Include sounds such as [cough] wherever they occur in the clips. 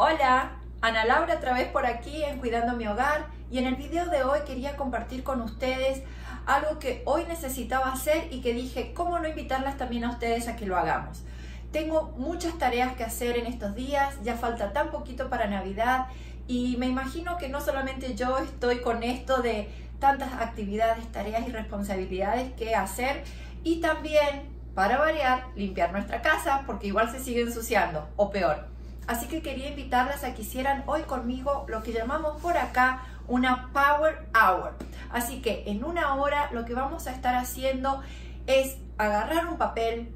Hola, Ana Laura otra vez por aquí en Cuidando mi Hogar y en el video de hoy quería compartir con ustedes algo que hoy necesitaba hacer y que dije, ¿cómo no invitarlas también a ustedes a que lo hagamos? Tengo muchas tareas que hacer en estos días, ya falta tan poquito para Navidad y me imagino que no solamente yo estoy con esto de tantas actividades, tareas y responsabilidades que hacer y también, para variar, limpiar nuestra casa porque igual se sigue ensuciando o peor. Así que quería invitarlas a que hicieran hoy conmigo lo que llamamos por acá una Power Hour. Así que en una hora lo que vamos a estar haciendo es agarrar un papel,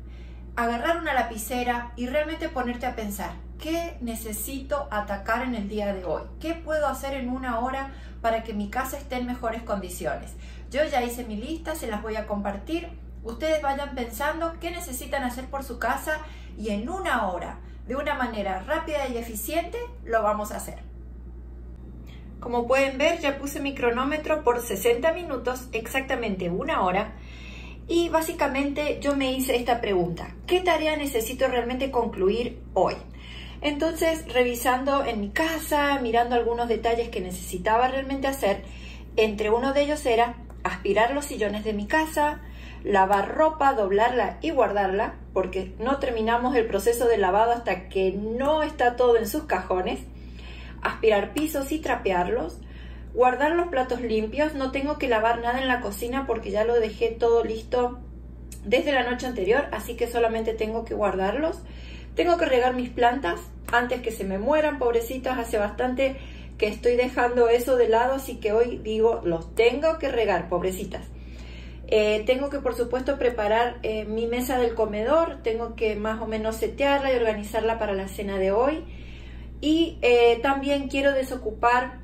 agarrar una lapicera y realmente ponerte a pensar, ¿qué necesito atacar en el día de hoy? ¿Qué puedo hacer en una hora para que mi casa esté en mejores condiciones? Yo ya hice mi lista, se las voy a compartir. Ustedes vayan pensando qué necesitan hacer por su casa y en una hora de una manera rápida y eficiente, lo vamos a hacer. Como pueden ver, ya puse mi cronómetro por 60 minutos, exactamente una hora, y básicamente yo me hice esta pregunta, ¿qué tarea necesito realmente concluir hoy? Entonces, revisando en mi casa, mirando algunos detalles que necesitaba realmente hacer, entre uno de ellos era aspirar los sillones de mi casa, lavar ropa, doblarla y guardarla, porque no terminamos el proceso de lavado hasta que no está todo en sus cajones, aspirar pisos y trapearlos, guardar los platos limpios, no tengo que lavar nada en la cocina porque ya lo dejé todo listo desde la noche anterior, así que solamente tengo que guardarlos. Tengo que regar mis plantas antes que se me mueran, pobrecitas, hace bastante que estoy dejando eso de lado, así que hoy digo, los tengo que regar, pobrecitas. Eh, tengo que, por supuesto, preparar eh, mi mesa del comedor, tengo que más o menos setearla y organizarla para la cena de hoy. Y eh, también quiero desocupar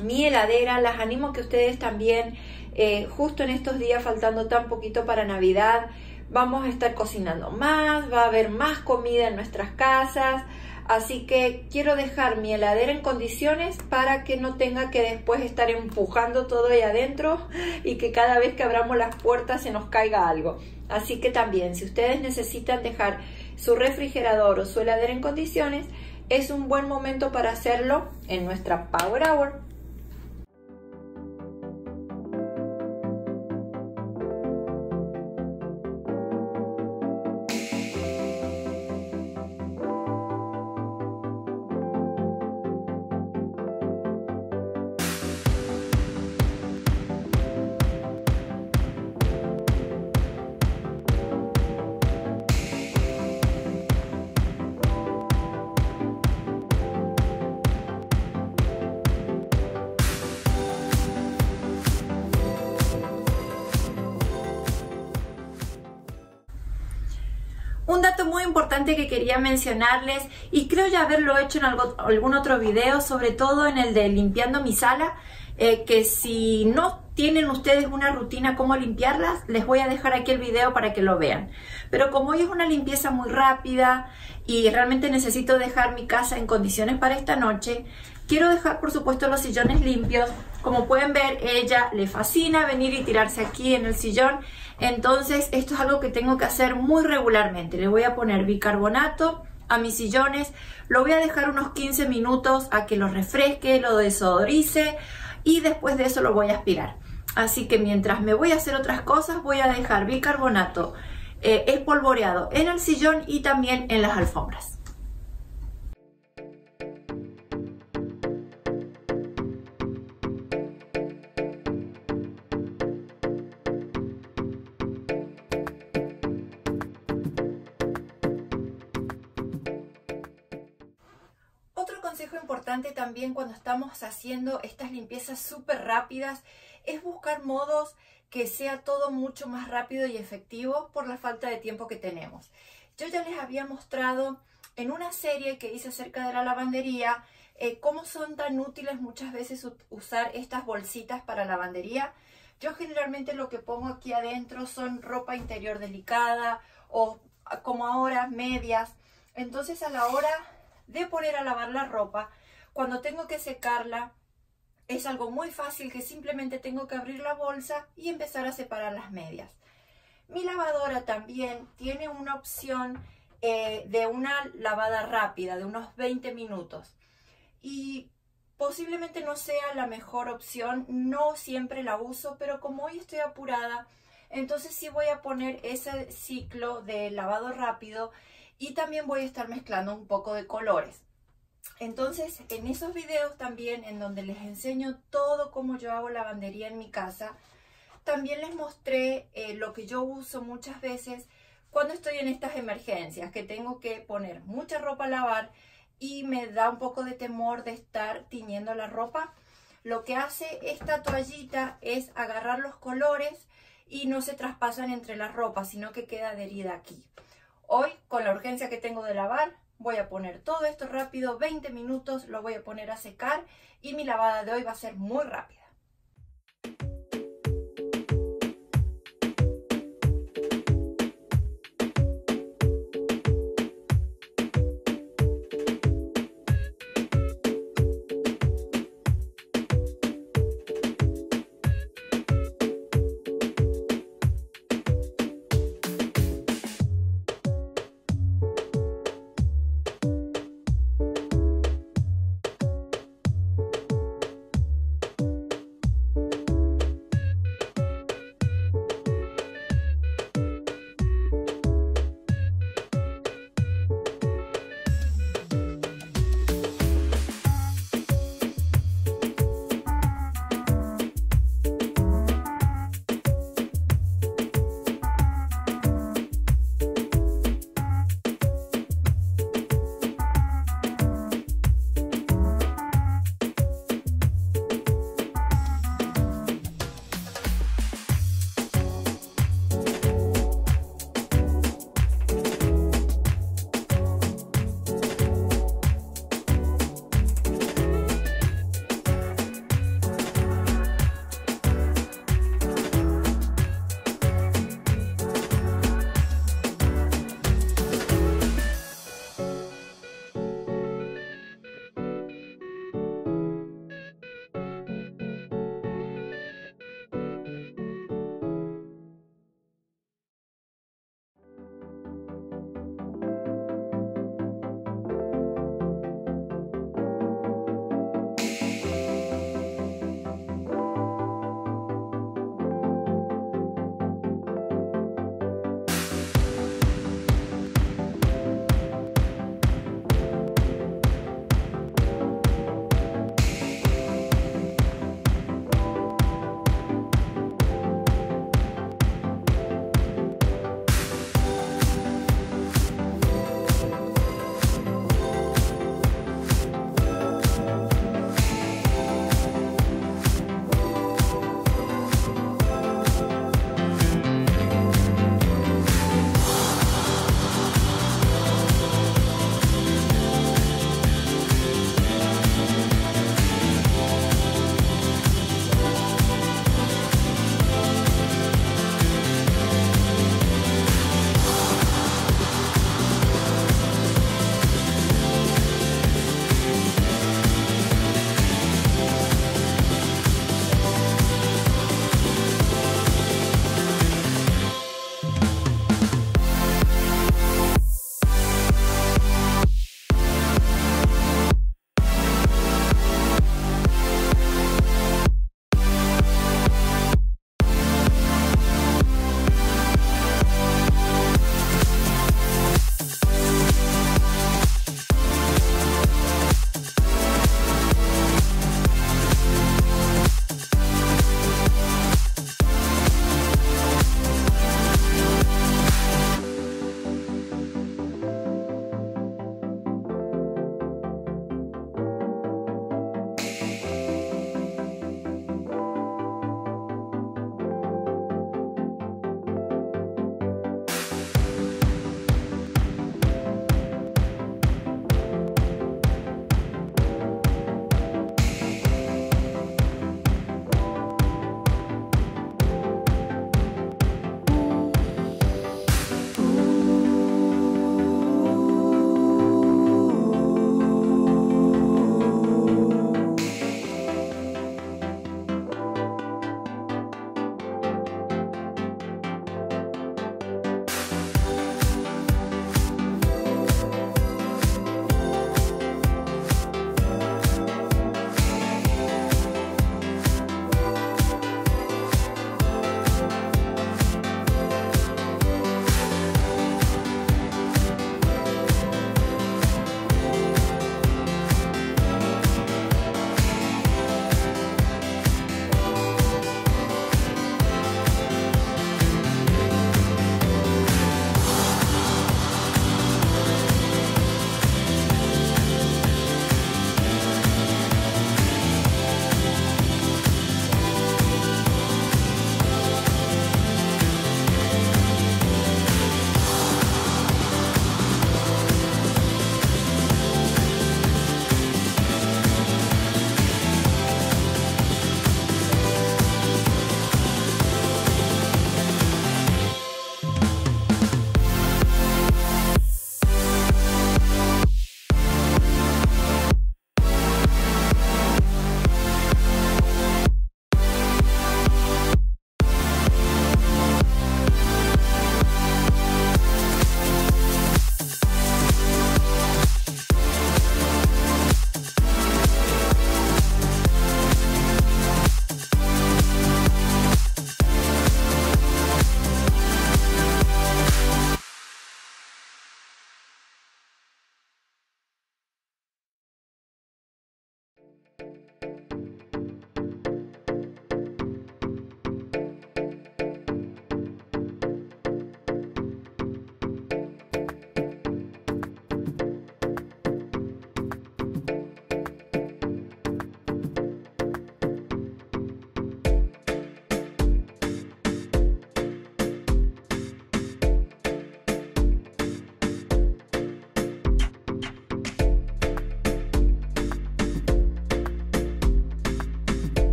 mi heladera, las animo que ustedes también, justo en estos días, faltando tan poquito para Navidad, vamos a estar cocinando más, va a haber más comida en nuestras casas, Así que quiero dejar mi heladera en condiciones para que no tenga que después estar empujando todo ahí adentro y que cada vez que abramos las puertas se nos caiga algo. Así que también, si ustedes necesitan dejar su refrigerador o su heladera en condiciones, es un buen momento para hacerlo en nuestra Power Hour. Un dato muy importante que quería mencionarles y creo ya haberlo hecho en algún otro video, sobre todo en el de limpiando mi sala, eh, que si no tienen ustedes una rutina cómo limpiarlas, les voy a dejar aquí el video para que lo vean. Pero como hoy es una limpieza muy rápida y realmente necesito dejar mi casa en condiciones para esta noche, quiero dejar por supuesto los sillones limpios. Como pueden ver, ella le fascina venir y tirarse aquí en el sillón entonces, esto es algo que tengo que hacer muy regularmente. Le voy a poner bicarbonato a mis sillones, lo voy a dejar unos 15 minutos a que lo refresque, lo desodorice y después de eso lo voy a aspirar. Así que mientras me voy a hacer otras cosas, voy a dejar bicarbonato eh, espolvoreado en el sillón y también en las alfombras. También cuando estamos haciendo estas limpiezas súper rápidas es buscar modos que sea todo mucho más rápido y efectivo por la falta de tiempo que tenemos. Yo ya les había mostrado en una serie que hice acerca de la lavandería eh, cómo son tan útiles muchas veces usar estas bolsitas para lavandería. Yo generalmente lo que pongo aquí adentro son ropa interior delicada o como ahora medias. Entonces a la hora de poner a lavar la ropa, cuando tengo que secarla, es algo muy fácil que simplemente tengo que abrir la bolsa y empezar a separar las medias. Mi lavadora también tiene una opción eh, de una lavada rápida de unos 20 minutos. y posiblemente no sea la mejor opción, no siempre la uso, pero como hoy estoy apurada, entonces sí voy a poner ese ciclo de lavado rápido y también voy a estar mezclando un poco de colores. Entonces, en esos videos también, en donde les enseño todo cómo yo hago lavandería en mi casa, también les mostré eh, lo que yo uso muchas veces cuando estoy en estas emergencias, que tengo que poner mucha ropa a lavar y me da un poco de temor de estar tiñendo la ropa. Lo que hace esta toallita es agarrar los colores y no se traspasan entre las ropas, sino que queda adherida aquí. Hoy, con la urgencia que tengo de lavar, voy a poner todo esto rápido, 20 minutos, lo voy a poner a secar y mi lavada de hoy va a ser muy rápida.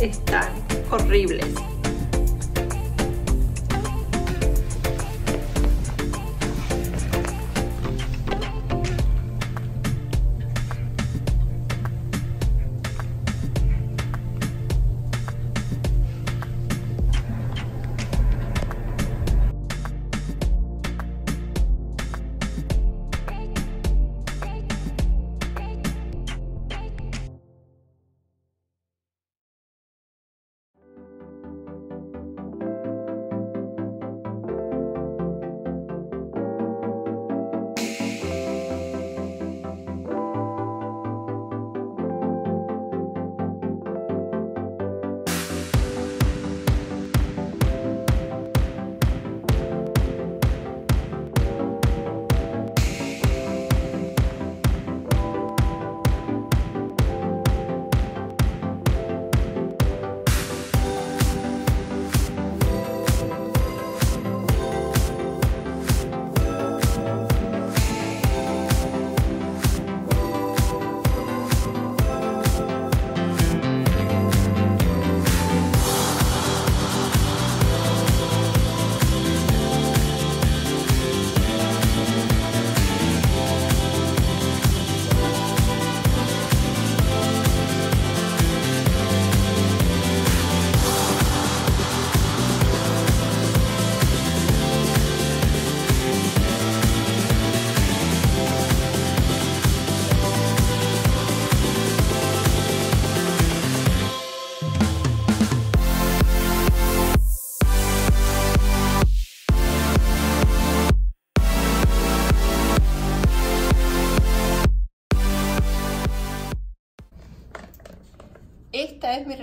Están horribles.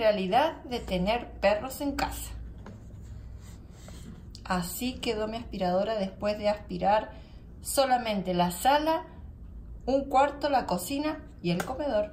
Realidad de tener perros en casa. Así quedó mi aspiradora después de aspirar solamente la sala, un cuarto, la cocina y el comedor.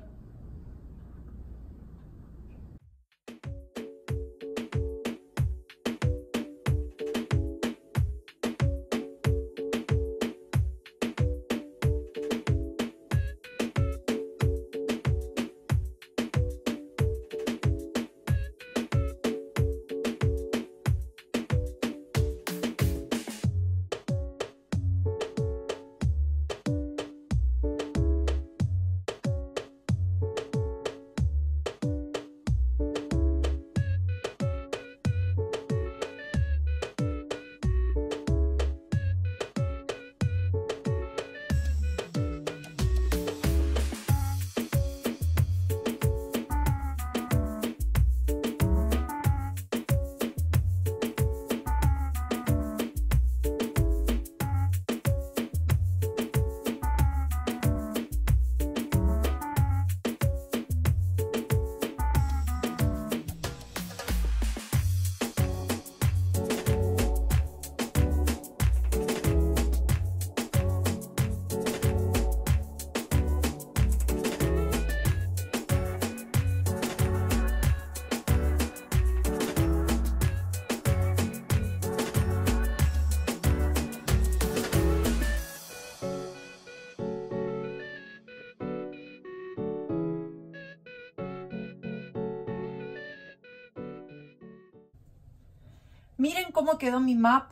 Miren cómo quedó mi map,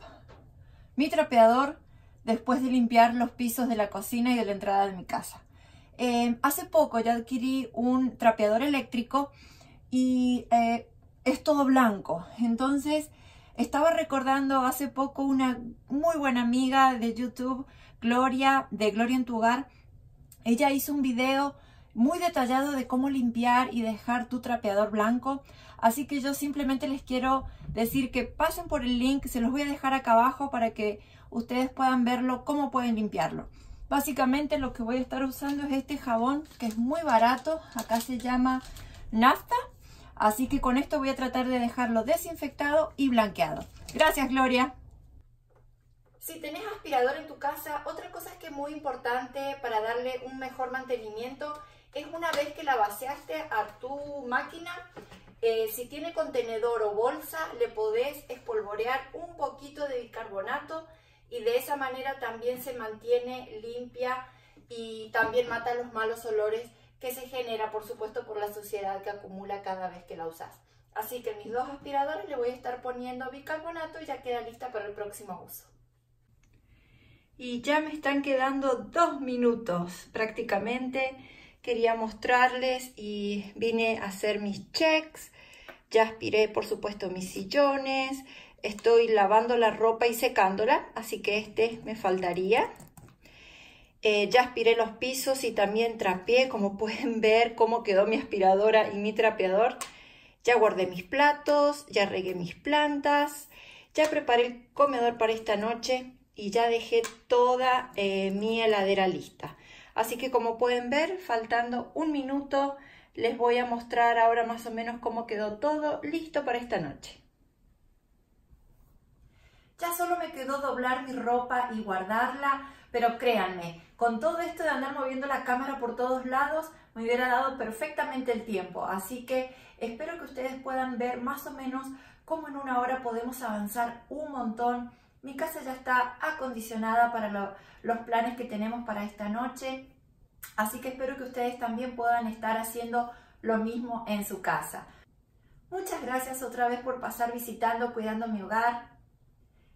mi trapeador, después de limpiar los pisos de la cocina y de la entrada de mi casa. Eh, hace poco ya adquirí un trapeador eléctrico y eh, es todo blanco. Entonces estaba recordando hace poco una muy buena amiga de YouTube, Gloria, de Gloria en tu hogar. Ella hizo un video muy detallado de cómo limpiar y dejar tu trapeador blanco. Así que yo simplemente les quiero decir que pasen por el link, se los voy a dejar acá abajo para que ustedes puedan verlo, cómo pueden limpiarlo. Básicamente lo que voy a estar usando es este jabón que es muy barato, acá se llama Nafta. Así que con esto voy a tratar de dejarlo desinfectado y blanqueado. Gracias Gloria. Si tenés aspirador en tu casa, otra cosa que es muy importante para darle un mejor mantenimiento es una vez que la vaciaste a tu máquina, eh, si tiene contenedor o bolsa, le podés espolvorear un poquito de bicarbonato y de esa manera también se mantiene limpia y también mata los malos olores que se genera, por supuesto, por la suciedad que acumula cada vez que la usas. Así que mis dos aspiradores le voy a estar poniendo bicarbonato y ya queda lista para el próximo uso. Y ya me están quedando dos minutos prácticamente. Quería mostrarles y vine a hacer mis checks. Ya aspiré, por supuesto, mis sillones. Estoy lavando la ropa y secándola, así que este me faltaría. Eh, ya aspiré los pisos y también trapeé, como [laughs] pueden ver cómo quedó mi aspiradora y mi trapeador. Ya guardé mis platos, ya regué mis plantas, ya preparé el comedor para esta noche y ya dejé toda eh, mi heladera lista. Así que como pueden ver, faltando un minuto, les voy a mostrar ahora más o menos cómo quedó todo listo para esta noche. Ya solo me quedó doblar mi ropa y guardarla, pero créanme, con todo esto de andar moviendo la cámara por todos lados, me hubiera dado perfectamente el tiempo. Así que espero que ustedes puedan ver más o menos cómo en una hora podemos avanzar un montón. Mi casa ya está acondicionada para los planes que tenemos para esta noche. Así que espero que ustedes también puedan estar haciendo lo mismo en su casa. Muchas gracias otra vez por pasar visitando Cuidando mi Hogar.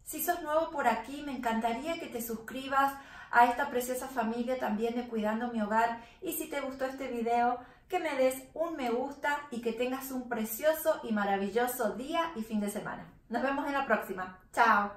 Si sos nuevo por aquí, me encantaría que te suscribas a esta preciosa familia también de Cuidando mi Hogar. Y si te gustó este video, que me des un me gusta y que tengas un precioso y maravilloso día y fin de semana. Nos vemos en la próxima. Chao.